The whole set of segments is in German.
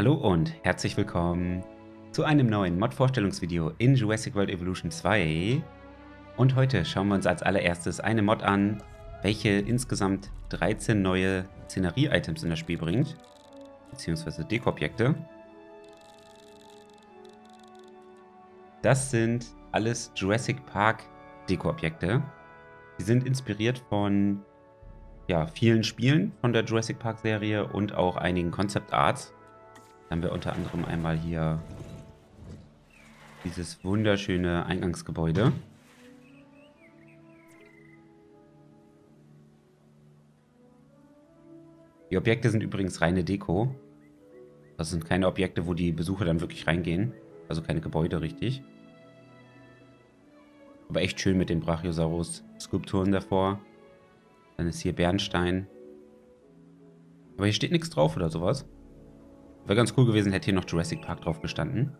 Hallo und herzlich willkommen zu einem neuen Mod-Vorstellungsvideo in Jurassic World Evolution 2. Und heute schauen wir uns als allererstes eine Mod an, welche insgesamt 13 neue Szenerie-Items in das Spiel bringt, beziehungsweise Deko-Objekte. Das sind alles Jurassic Park Deko-Objekte. Die sind inspiriert von ja, vielen Spielen von der Jurassic Park Serie und auch einigen Concept Arts. Haben wir unter anderem einmal hier dieses wunderschöne Eingangsgebäude. Die Objekte sind übrigens reine Deko. Das sind keine Objekte, wo die Besucher dann wirklich reingehen. Also keine Gebäude richtig. Aber echt schön mit den Brachiosaurus-Skulpturen davor. Dann ist hier Bernstein. Aber hier steht nichts drauf oder sowas. Wäre ganz cool gewesen, hätte hier noch Jurassic Park drauf gestanden.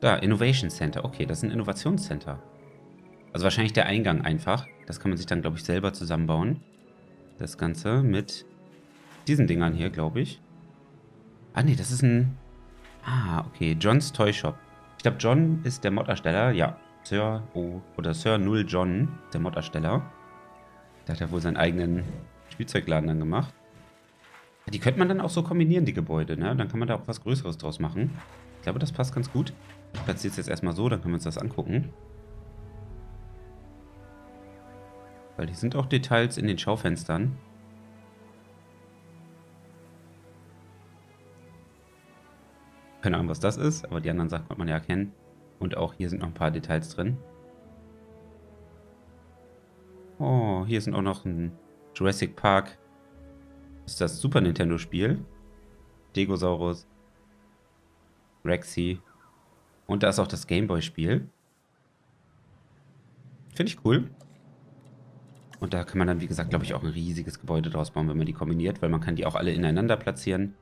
Da, Innovation Center. Okay, das ist ein Innovationscenter. Also wahrscheinlich der Eingang einfach. Das kann man sich dann, glaube ich, selber zusammenbauen. Das Ganze mit diesen Dingern hier, glaube ich. Ah, nee, das ist ein... Ah, okay. Johns Toy Shop. Ich glaube, John ist der Mod-Ersteller. Ja, Sir O oder Sir Null John, der Mod-Ersteller. Der hat ja wohl seinen eigenen Spielzeugladen dann gemacht. Die könnte man dann auch so kombinieren, die Gebäude, ne? Dann kann man da auch was Größeres draus machen. Ich glaube, das passt ganz gut. Ich platziere es jetzt erstmal so, dann können wir uns das angucken. Weil hier sind auch Details in den Schaufenstern. Keine Ahnung, was das ist, aber die anderen Sachen kann man ja erkennen. Und auch hier sind noch ein paar Details drin. Oh, hier sind auch noch ein Jurassic Park ist das Super Nintendo Spiel. Degosaurus. Rexy. Und da ist auch das Gameboy Spiel. Finde ich cool. Und da kann man dann, wie gesagt, glaube ich, auch ein riesiges Gebäude draus bauen, wenn man die kombiniert, weil man kann die auch alle ineinander platzieren.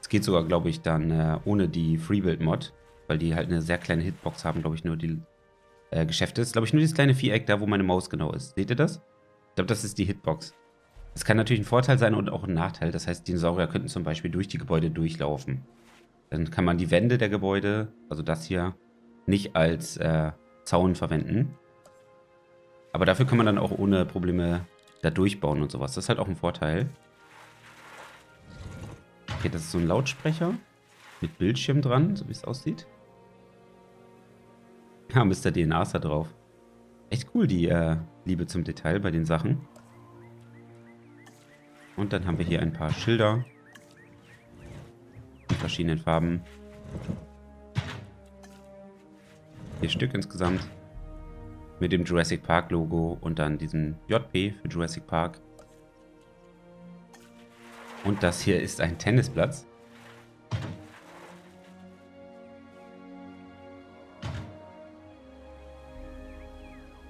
Es geht sogar, glaube ich, dann äh, ohne die Freebuild-Mod, weil die halt eine sehr kleine Hitbox haben, glaube ich, nur die äh, Geschäfte. Das ist, glaube ich, nur dieses kleine Viereck da, wo meine Maus genau ist. Seht ihr das? Ich glaube, das ist die Hitbox. Es kann natürlich ein Vorteil sein und auch ein Nachteil. Das heißt, Dinosaurier könnten zum Beispiel durch die Gebäude durchlaufen. Dann kann man die Wände der Gebäude, also das hier, nicht als äh, Zaun verwenden. Aber dafür kann man dann auch ohne Probleme da durchbauen und sowas. Das ist halt auch ein Vorteil. Okay, das ist so ein Lautsprecher mit Bildschirm dran, so wie es aussieht. Ja, Mr. DNA ist da drauf. Echt cool, die äh, Liebe zum Detail bei den Sachen. Und dann haben wir hier ein paar Schilder. In verschiedenen Farben. Vier Stück insgesamt. Mit dem Jurassic Park Logo und dann diesem JP für Jurassic Park. Und das hier ist ein Tennisplatz.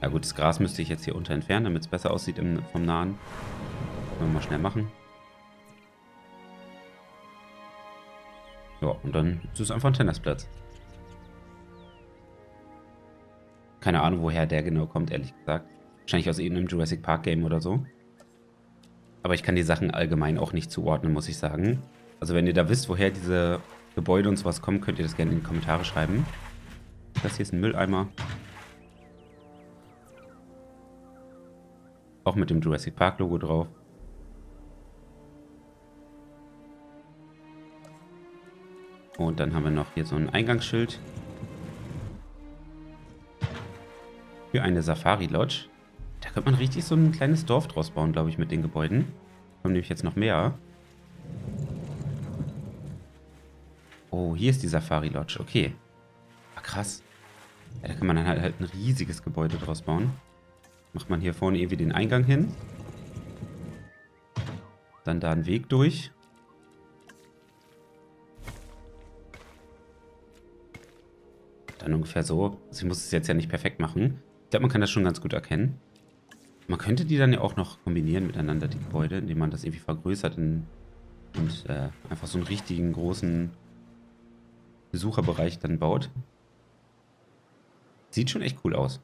Ja gut, das Gras müsste ich jetzt hier unter entfernen, damit es besser aussieht im, vom Nahen. Können wir mal schnell machen. Ja, und dann ist es einfach ein Tennisplatz. Keine Ahnung, woher der genau kommt, ehrlich gesagt. Wahrscheinlich aus irgendeinem Jurassic Park Game oder so. Aber ich kann die Sachen allgemein auch nicht zuordnen, muss ich sagen. Also wenn ihr da wisst, woher diese Gebäude und sowas kommen, könnt ihr das gerne in die Kommentare schreiben. Das hier ist ein Mülleimer. Auch mit dem Jurassic Park Logo drauf. Und dann haben wir noch hier so ein Eingangsschild. Für eine Safari Lodge. Da könnte man richtig so ein kleines Dorf draus bauen, glaube ich, mit den Gebäuden. Kommen nämlich jetzt noch mehr. Oh, hier ist die Safari Lodge. Okay. Ah, krass. Ja, da kann man dann halt, halt ein riesiges Gebäude draus bauen. Macht man hier vorne irgendwie den Eingang hin. Dann da einen Weg durch. Dann ungefähr so. Also ich muss es jetzt ja nicht perfekt machen. Ich glaube, man kann das schon ganz gut erkennen. Man könnte die dann ja auch noch kombinieren miteinander, die Gebäude, indem man das irgendwie vergrößert und äh, einfach so einen richtigen großen Besucherbereich dann baut. Sieht schon echt cool aus.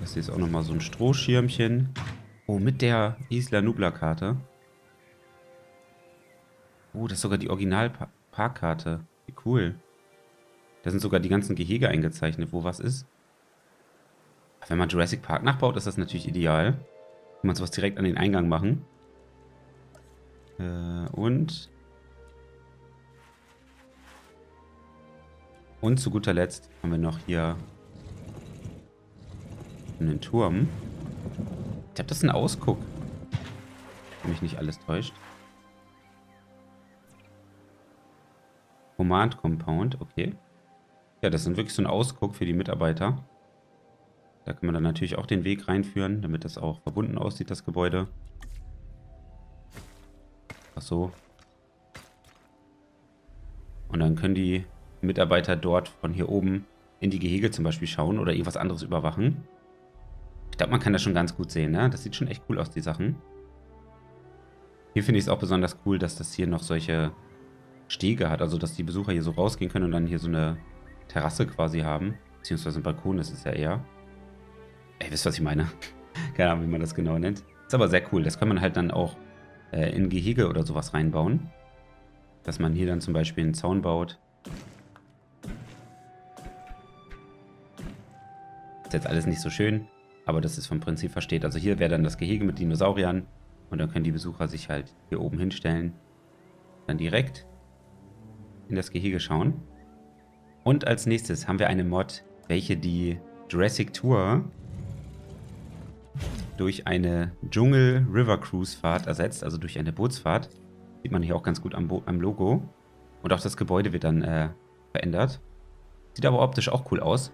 Das hier ist auch nochmal so ein Strohschirmchen. Oh, mit der Isla Nubla-Karte. Oh, das ist sogar die Original-Parkkarte. Wie cool. Da sind sogar die ganzen Gehege eingezeichnet, wo was ist. Wenn man Jurassic Park nachbaut, ist das natürlich ideal. Kann man sowas direkt an den Eingang machen. Äh, und... Und zu guter Letzt haben wir noch hier einen Turm. Ich glaube, das ist ein Ausguck. Wenn mich nicht alles täuscht. Command Compound, okay. Ja, das ist wirklich so ein Ausguck für die Mitarbeiter. Da kann man dann natürlich auch den Weg reinführen, damit das auch verbunden aussieht, das Gebäude. Ach so. Und dann können die Mitarbeiter dort von hier oben in die Gehege zum Beispiel schauen oder irgendwas anderes überwachen. Ich glaube, man kann das schon ganz gut sehen, ne? Das sieht schon echt cool aus, die Sachen. Hier finde ich es auch besonders cool, dass das hier noch solche Stege hat. Also, dass die Besucher hier so rausgehen können und dann hier so eine Terrasse quasi haben. Beziehungsweise ein Balkon ist es ja eher. Ey, wisst ihr, was ich meine? Keine Ahnung, wie man das genau nennt. Ist aber sehr cool. Das kann man halt dann auch äh, in Gehege oder sowas reinbauen. Dass man hier dann zum Beispiel einen Zaun baut. Ist jetzt alles nicht so schön, aber das ist vom Prinzip versteht. Also hier wäre dann das Gehege mit Dinosauriern und dann können die Besucher sich halt hier oben hinstellen. Dann direkt in das Gehege schauen. Und als nächstes haben wir eine Mod, welche die Jurassic Tour durch eine Dschungel River Cruise Fahrt ersetzt, also durch eine Bootsfahrt. Sieht man hier auch ganz gut am, Bo am Logo. Und auch das Gebäude wird dann äh, verändert. Sieht aber optisch auch cool aus.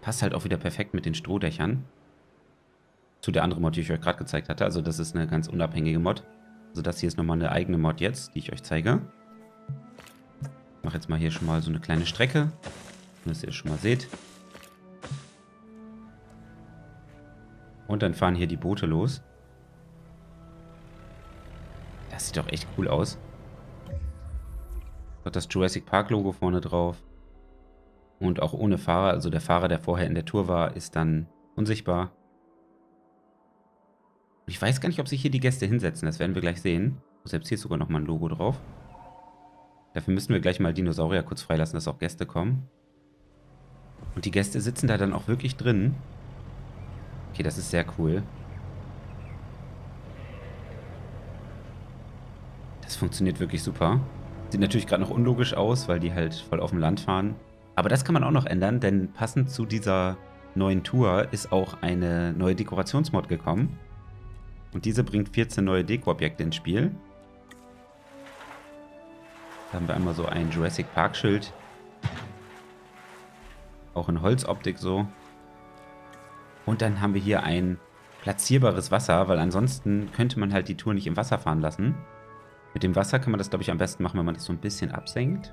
Passt halt auch wieder perfekt mit den Strohdächern. Zu der anderen Mod, die ich euch gerade gezeigt hatte. Also das ist eine ganz unabhängige Mod. Also das hier ist nochmal eine eigene Mod jetzt, die ich euch zeige. Ich mache jetzt mal hier schon mal so eine kleine Strecke. Dass ihr es schon mal seht. Und dann fahren hier die Boote los. Das sieht doch echt cool aus. Hat das Jurassic Park Logo vorne drauf. Und auch ohne Fahrer, also der Fahrer, der vorher in der Tour war, ist dann unsichtbar. Ich weiß gar nicht, ob sich hier die Gäste hinsetzen. Das werden wir gleich sehen. Selbst hier ist sogar nochmal ein Logo drauf. Dafür müssen wir gleich mal Dinosaurier kurz freilassen, dass auch Gäste kommen. Und die Gäste sitzen da dann auch wirklich drin. Okay, das ist sehr cool. Das funktioniert wirklich super. Sieht natürlich gerade noch unlogisch aus, weil die halt voll auf dem Land fahren. Aber das kann man auch noch ändern, denn passend zu dieser neuen Tour ist auch eine neue Dekorationsmod gekommen. Und diese bringt 14 neue Deko-Objekte ins Spiel. Da haben wir einmal so ein Jurassic Park Schild. Auch in Holzoptik so. Und dann haben wir hier ein platzierbares Wasser, weil ansonsten könnte man halt die Tour nicht im Wasser fahren lassen. Mit dem Wasser kann man das, glaube ich, am besten machen, wenn man das so ein bisschen absenkt.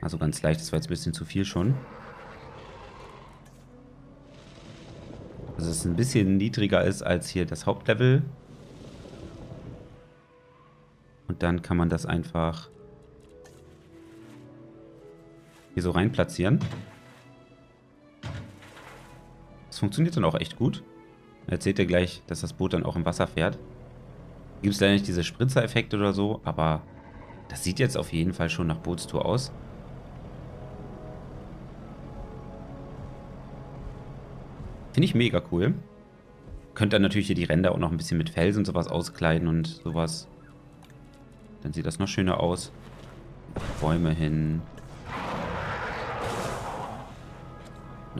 Also ganz leicht, das war jetzt ein bisschen zu viel schon. Also es ein bisschen niedriger ist als hier das Hauptlevel. Und dann kann man das einfach hier so rein platzieren funktioniert dann auch echt gut. Jetzt seht ihr gleich, dass das Boot dann auch im Wasser fährt. Gibt es leider nicht diese Spritzer-Effekte oder so, aber das sieht jetzt auf jeden Fall schon nach Bootstour aus. Finde ich mega cool. Könnt dann natürlich hier die Ränder auch noch ein bisschen mit Felsen und sowas auskleiden und sowas. Dann sieht das noch schöner aus. Bäume hin.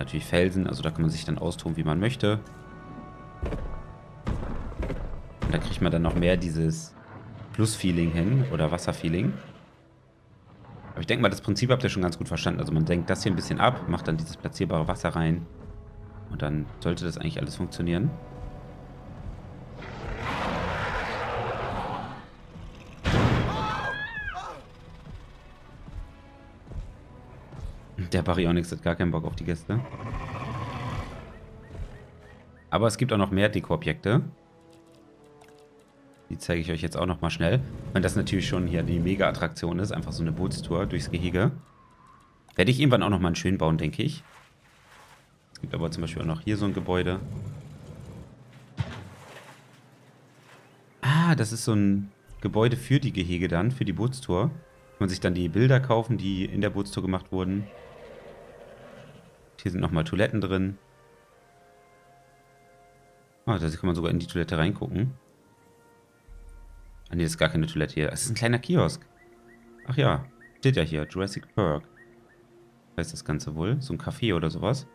Natürlich Felsen, also da kann man sich dann austoben, wie man möchte. Und da kriegt man dann noch mehr dieses Flussfeeling hin oder Wasserfeeling. Aber ich denke mal, das Prinzip habt ihr schon ganz gut verstanden. Also man senkt das hier ein bisschen ab, macht dann dieses platzierbare Wasser rein. Und dann sollte das eigentlich alles funktionieren. Der Baryonyx hat gar keinen Bock auf die Gäste. Aber es gibt auch noch mehr Deko-Objekte. Die zeige ich euch jetzt auch noch mal schnell. Wenn das natürlich schon hier die Mega-Attraktion ist, einfach so eine Bootstour durchs Gehege. Werde ich irgendwann auch noch mal schön bauen, denke ich. Es gibt aber zum Beispiel auch noch hier so ein Gebäude. Ah, das ist so ein Gebäude für die Gehege dann, für die Bootstour. Kann man sich dann die Bilder kaufen, die in der Bootstour gemacht wurden. Hier sind nochmal Toiletten drin. Ah, da kann man sogar in die Toilette reingucken. Ah ne, das ist gar keine Toilette hier. Das ist ein kleiner Kiosk. Ach ja, steht ja hier. Jurassic Park. Heißt das Ganze wohl? So ein Café oder sowas.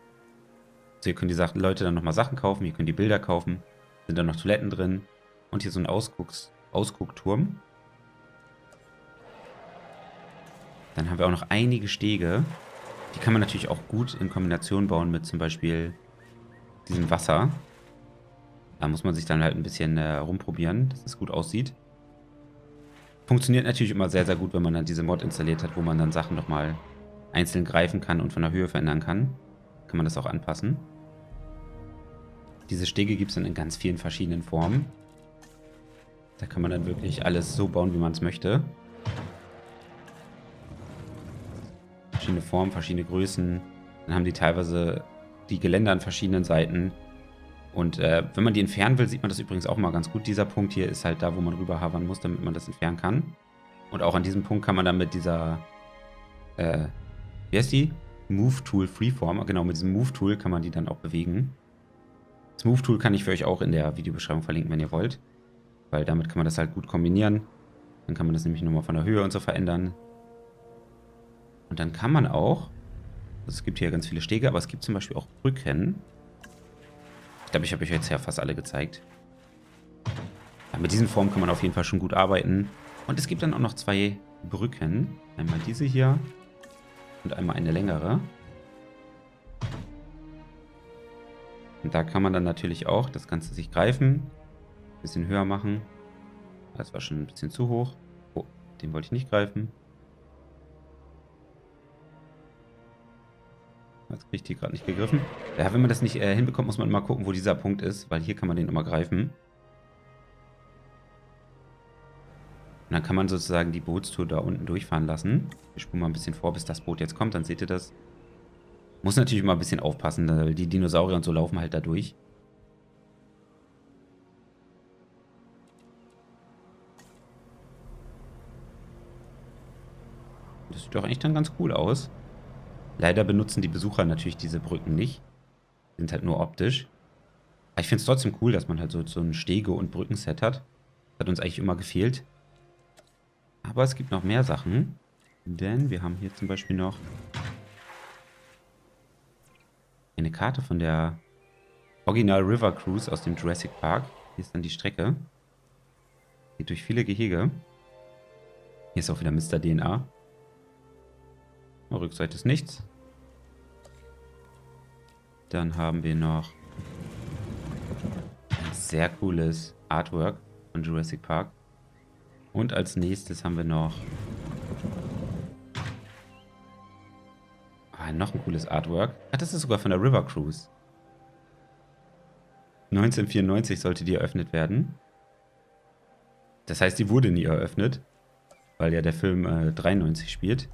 So, hier können die Leute dann nochmal Sachen kaufen. Hier können die Bilder kaufen. Sind dann noch Toiletten drin. Und hier so ein Ausgucks Ausguckturm. Dann haben wir auch noch einige Stege. Die kann man natürlich auch gut in Kombination bauen mit zum Beispiel diesem Wasser. Da muss man sich dann halt ein bisschen äh, rumprobieren, dass es gut aussieht. Funktioniert natürlich immer sehr, sehr gut, wenn man dann diese Mod installiert hat, wo man dann Sachen nochmal einzeln greifen kann und von der Höhe verändern kann. Kann man das auch anpassen. Diese Stege gibt es dann in ganz vielen verschiedenen Formen. Da kann man dann wirklich alles so bauen, wie man es möchte. Verschiedene Formen, verschiedene Größen. Dann haben die teilweise die Geländer an verschiedenen Seiten. Und äh, wenn man die entfernen will, sieht man das übrigens auch mal ganz gut. Dieser Punkt hier ist halt da, wo man rüber havern muss, damit man das entfernen kann. Und auch an diesem Punkt kann man dann mit dieser, äh, wie heißt die? Move Tool Freeform. Genau, mit diesem Move Tool kann man die dann auch bewegen. Das Move Tool kann ich für euch auch in der Videobeschreibung verlinken, wenn ihr wollt. Weil damit kann man das halt gut kombinieren. Dann kann man das nämlich nochmal von der Höhe und so verändern. Und dann kann man auch, also es gibt hier ganz viele Stege, aber es gibt zum Beispiel auch Brücken. Ich glaube, ich habe euch jetzt ja fast alle gezeigt. Ja, mit diesen Formen kann man auf jeden Fall schon gut arbeiten. Und es gibt dann auch noch zwei Brücken. Einmal diese hier und einmal eine längere. Und da kann man dann natürlich auch das Ganze sich greifen bisschen höher machen. Das war schon ein bisschen zu hoch. Oh, den wollte ich nicht greifen. Jetzt kriege ich die gerade nicht gegriffen. Ja, wenn man das nicht äh, hinbekommt, muss man mal gucken, wo dieser Punkt ist, weil hier kann man den immer greifen. Und dann kann man sozusagen die Bootstour da unten durchfahren lassen. Wir spulen mal ein bisschen vor, bis das Boot jetzt kommt, dann seht ihr das. Muss natürlich immer ein bisschen aufpassen, weil die Dinosaurier und so laufen halt da durch. Das sieht doch eigentlich dann ganz cool aus. Leider benutzen die Besucher natürlich diese Brücken nicht. Sind halt nur optisch. Aber ich finde es trotzdem cool, dass man halt so, so ein Stege- und Brückenset hat. Das hat uns eigentlich immer gefehlt. Aber es gibt noch mehr Sachen. Denn wir haben hier zum Beispiel noch eine Karte von der Original River Cruise aus dem Jurassic Park. Hier ist dann die Strecke. Geht durch viele Gehege. Hier ist auch wieder Mr. DNA. Rückseite ist nichts. Dann haben wir noch ein sehr cooles Artwork von Jurassic Park. Und als nächstes haben wir noch ah, noch ein cooles Artwork. Ah, das ist sogar von der River Cruise. 1994 sollte die eröffnet werden. Das heißt, die wurde nie eröffnet, weil ja der Film äh, 93 spielt.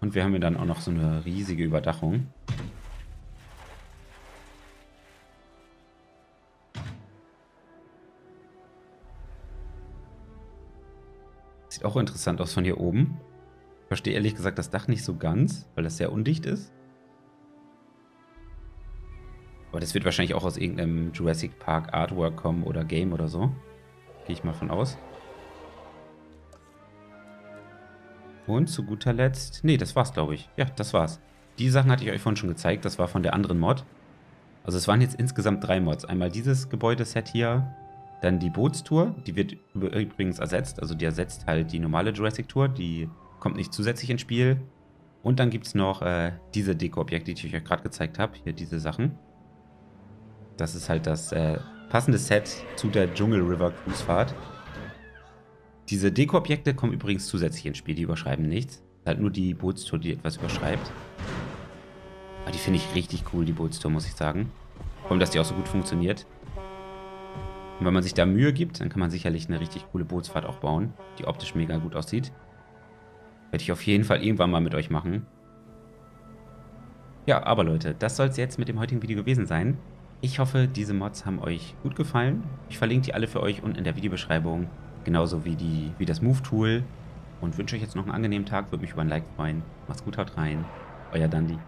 Und wir haben hier dann auch noch so eine riesige Überdachung. Sieht auch interessant aus von hier oben. Ich verstehe ehrlich gesagt das Dach nicht so ganz, weil das sehr undicht ist. Aber das wird wahrscheinlich auch aus irgendeinem Jurassic Park Artwork kommen oder Game oder so. Gehe ich mal von aus. Und zu guter Letzt... Nee, das war's, glaube ich. Ja, das war's. Die Sachen hatte ich euch vorhin schon gezeigt. Das war von der anderen Mod. Also es waren jetzt insgesamt drei Mods. Einmal dieses Gebäudeset hier. Dann die Bootstour. Die wird übrigens ersetzt. Also die ersetzt halt die normale Jurassic Tour. Die kommt nicht zusätzlich ins Spiel. Und dann gibt es noch äh, diese Deko-Objekte, die ich euch gerade gezeigt habe. Hier diese Sachen. Das ist halt das äh, passende Set zu der Dschungel River Cruise Fahrt. Diese Deko-Objekte kommen übrigens zusätzlich ins Spiel, die überschreiben nichts. Halt nur die Bootstour, die etwas überschreibt. Aber die finde ich richtig cool, die Bootstour, muss ich sagen. Vor allem, dass die auch so gut funktioniert. Und wenn man sich da Mühe gibt, dann kann man sicherlich eine richtig coole Bootsfahrt auch bauen, die optisch mega gut aussieht. Werde ich auf jeden Fall irgendwann mal mit euch machen. Ja, aber Leute, das soll es jetzt mit dem heutigen Video gewesen sein. Ich hoffe, diese Mods haben euch gut gefallen. Ich verlinke die alle für euch unten in der Videobeschreibung. Genauso wie, die, wie das Move-Tool. Und wünsche euch jetzt noch einen angenehmen Tag. Würde mich über ein Like freuen. Macht's gut, haut rein. Euer Dandy.